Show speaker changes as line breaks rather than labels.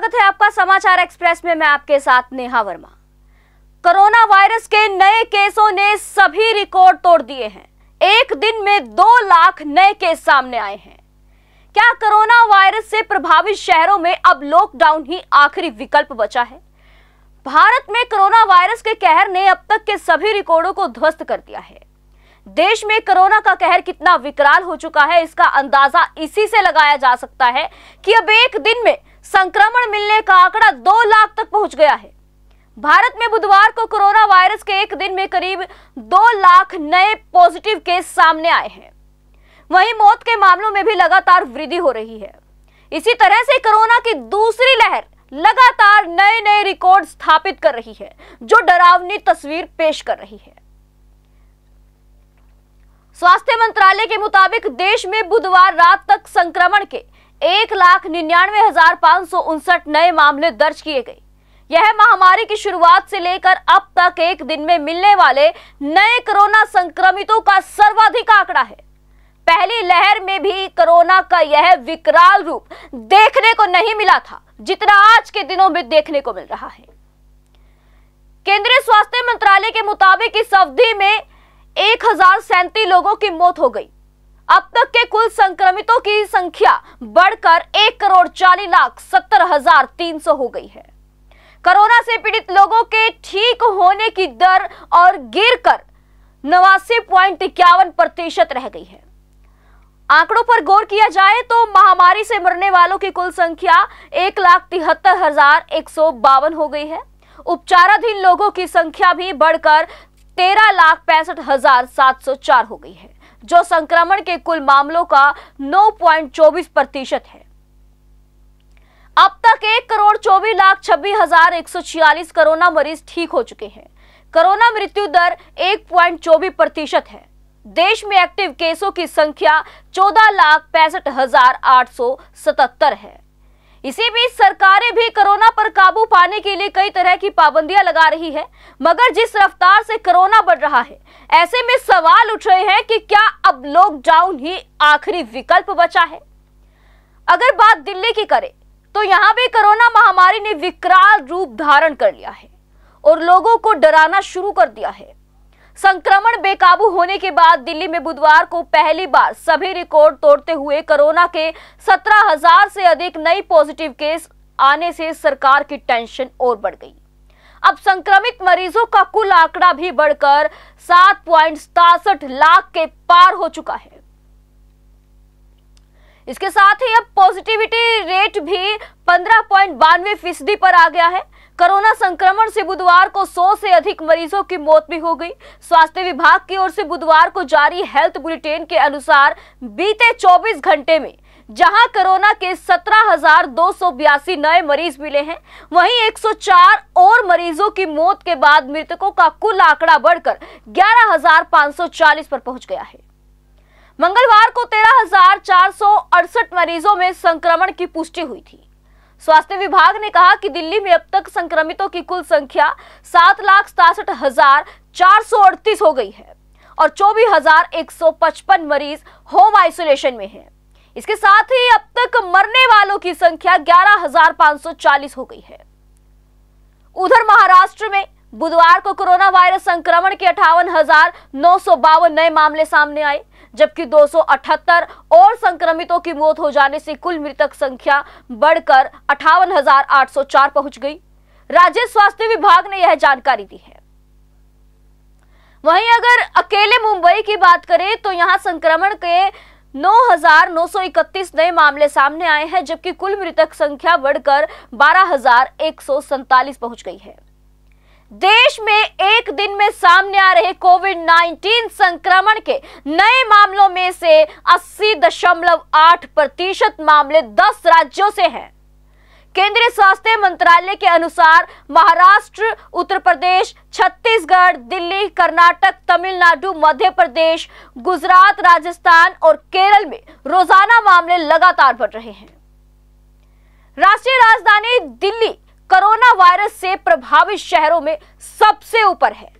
स्वागत है आपका समाचार एक्सप्रेस में, मैं आपके साथ नेहा वर्मा। कोरोना वायरस के नए केसों ने सभी रिकॉर्ड तोड़ दिए हैं। एक दिन में दो लाख नए केस सामने आए हैं। क्या कोरोना वायरस से प्रभावित शहरों में अब लॉकडाउन ही आखिरी विकल्प बचा है? भारत में कोरोना वायरस के कहर ने अब तक के सभी रिकॉर्डों को ध्वस्त कर दिया है। देश में कोरोना का कहर कितना विकराल हो चुका है, इसका अंदाज़ा इसी से लगाया जा सकता है कि अब एक दिन में संक्रमण मिलने का आंकड़ा दो लाख तक पहुँच गया है। भारत में बुधवार को कोरोना वायरस के एक दिन में करीब दो लाख नए पॉजिटिव केस सामने आए हैं। वहीं मौत के मामलों में भी लगातार वृद्धि हो रही है। इसी तरह से कोरोना की दूसरी लहर लगातार नए नए रिकॉर्ड स्थापित कर रही है, जो डरावनी तस्वीर पेश कर रही है। स्वास्थ्य मंत्रालय के मुताबिक देश में बुधवार रात तक संक्रमण के एक लाख निन्यानवे हज़ार पाँच सौ उनसठ नए मामले दर्ज किए गए। यह महामारी की शुरुआत से लेकर अब तक एक दिन में मिलने वाले नए कोरोना संक्रमितों का सर्वाधिक आंकड़ा है। पहली लहर में भी कोरोना का यह विकराल रूप देखने को नहीं मिला था, जितना आज के दिनों में देखने को मिल रहा है। केंद्रीय स्वास्थ्य मंत्रालय के मुताबिक इस अवधि में एक लोगों की मौत हो गई। अब तक के कुल संक्रमितों की संख्या बढ़कर एक करोड़ चालीस लाख सत्तर हज़ार तीन सौ हो गई है। कोरोना से पीड़ित लोगों के ठीक होने की दर और गिरकर नवासी पॉइंट इक्यावन प्रतिशत रह गई है। आंकड़ों पर गौर किया जाए तो महामारी से मरने वालों की कुल संख्या एक लाख तिहत्तर हज़ार एक सौ बावन हो गई है। उपचाराधीन लोगों की संख्या भी बढ़कर तेरह लाख पैंसठ हज़ार सात सौ चार हो गई है। जो संक्रमण के कुल मामलों का 9.24 प्रतिशत है। अब तक एक करोड़ चौबीस लाख छब्बीस हज़ार एक सौ छियालीस कोरोना मरीज़ ठीक हो चुके हैं। कोरोना मृत्यु दर एक पॉइंट चौबीस प्रतिशत है। देश में एक्टिव केसों की संख्या चौदह लाख पैंसठ हज़ार आठ सौ सतहत्तर है। इसी बीच सरकारें भी कोरोना पर काबू पाने के लिए कई तरह की पाबंदियाँ लगा रही है, मगर जिस रफ्तार से कोरोना बढ़ रहा है, ऐसे में सवाल उठ रहे हैं कि क्या अब लॉकडाउन ही आखिरी विकल्प बचा है? अगर बात दिल्ली की करें तो यहाँ भी कोरोना महामारी ने विकराल रूप धारण कर लिया है और लोगों को डराना शुरू कर दिया है। संक्रमण बेकाबू होने के बाद दिल्ली में बुधवार को पहली बार सभी रिकॉर्ड तोड़ते हुए कोरोना के सत्रह हज़ार से अधिक नई पॉजिटिव केस आने से सरकार की टेंशन और बढ़ गई। अब संक्रमित मरीजों का कुल आंकड़ा भी बढ़कर सात लाख के पार हो चुका है। इसके साथ ही अब पॉजिटिविटी रेट भी पंद्रह पॉइंट बानवे फ़ीसदी पर आ गया है। कोरोना संक्रमण से बुधवार को 100 से अधिक मरीजों की मौत भी हो गई। स्वास्थ्य विभाग की ओर से बुधवार को जारी हेल्थ बुलेटिन के अनुसार बीते 24 घंटे में जहाँ कोरोना के सत्रह नए मरीज़ मिले हैं वहीं 104 और मरीजों की मौत के बाद मृतकों का कुल आंकड़ा बढ़कर 11,540 पर पहुँच गया है मंगलवार को तेरह मरीजों में संक्रमण की पुष्टि हुई थी। स्वास्थ्य विभाग ने कहा कि दिल्ली में अब तक संक्रमितों की कुल संख्या सात लाख सतासठ हज़ार चार सौ अड़तीस हो गई है और चौबीस हज़ार एक सौ पचपन मरीज़ होम आइसोलेशन में हैं। इसके साथ ही अब तक मरने वालों की संख्या ग्यारह हज़ार पाँच सौ चालीस हो गई है। उधर महाराष्ट्र में बुधवार को कोरोना वायरस संक्रमण के अठावन नए मामले सामने आए। जबकि 278 और संक्रमितों की मौत हो जाने से कुल मृतक संख्या बढ़कर अठावन पहुँच गई। राज्य स्वास्थ्य विभाग ने यह जानकारी दी है। वहीं अगर अकेले मुंबई की बात करें तो यहाँ संक्रमण के 9,931 नए मामले सामने आए हैं जबकि कुल मृतक संख्या बढ़कर बारह पहुँच गई है। देश में एक दिन में सामने आ रहे कोविड 19 संक्रमण के नए मामलों में से 80.8 प्रतिशत मामले 10 राज्यों से हैं। केंद्रीय स्वास्थ्य मंत्रालय के अनुसार महाराष्ट्र, उत्तर प्रदेश, छत्तीसगढ़, दिल्ली, कर्नाटक, तमिलनाडु, मध्य प्रदेश, गुजरात, राजस्थान और केरल में रोज़ाना मामले लगातार बढ़ रहे हैं। राष्ट्रीय राजधानी दिल्ली कोरोना वायरस से प्रभावित शहरों में सबसे ऊपर है।